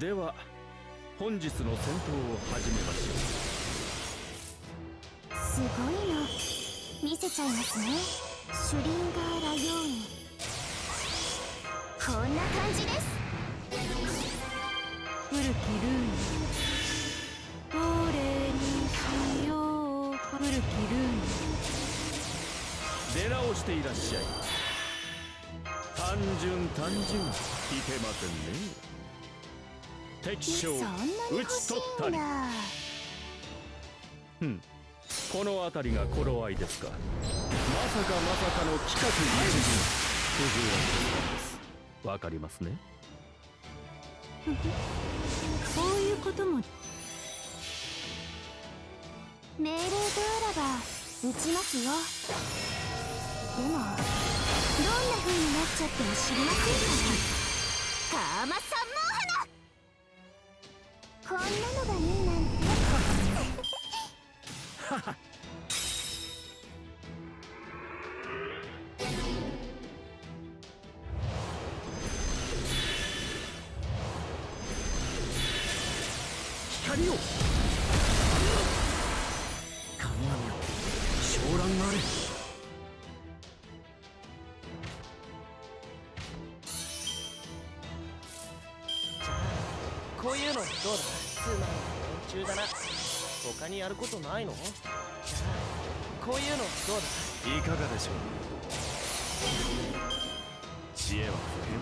では本日の戦闘を始めましょう。すごいの見せちゃいますね。シュリンガーラヨーニこんな感じです。古きルーニどれにしよう。古きルーニ出直していらっしゃい。単純単純。いけませんね敵将討ち取ったり。ふんこの辺りが頃合いですか。まさかまさかの企画一陣工夫は。ですわかりますね。こういうことも。命令どあらば撃ちますよ。でもどんな風になっちゃっても知りませんから。カーマさ光を。神々よ昇乱あれ。こういうのどうだ？中だな。他にやることないの？じゃあこういうのどうだ？いかがでしょう？知恵は不変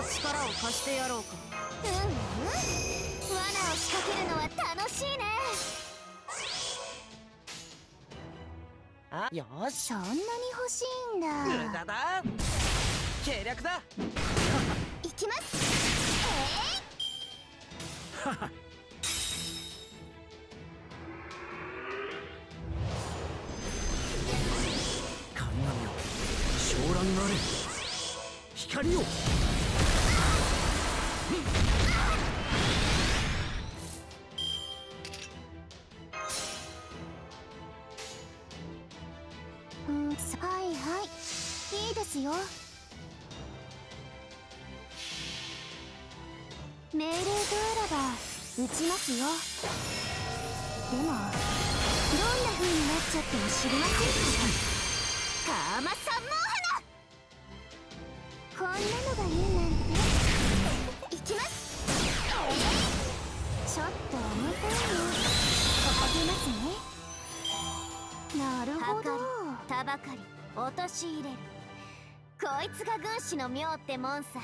俺も力を貸してやろうか。うんうん。罠を仕掛けるのは楽しいね。あ？よしそんなに欲しいんだ。無駄だ。計略だ。いきます。えー、神々よ昇乱あれ。光をですよ。命令とあらば撃ちますよ。でもどんな風になっちゃっても知りませんか。らカーマ三毛花。こんなのがいいなんて。いきます。ちょっと重たいの。励ますね。なるほど。たばかり陥れる。こいつが軍師の妙ってもんさ。